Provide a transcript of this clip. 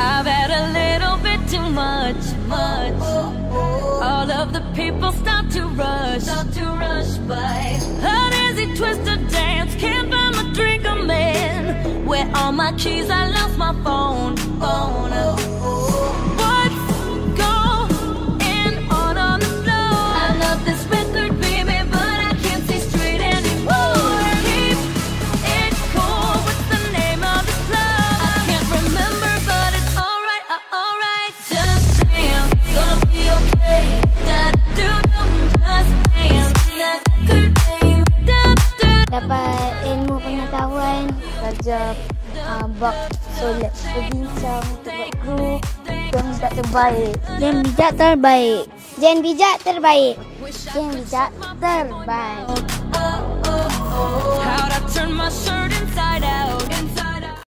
I've had a little bit too much, much. All of the people start to rush, start to rush by. An easy twisted dance, can't find my drink, a man. Where all my keys? I lost my phone. Dapat ilmu pengetahuan belajar uh, bak solat berbincang untuk buat grup yang bijak terbaik. Yang bijak terbaik. Yang bijak terbaik. Yang bijak terbaik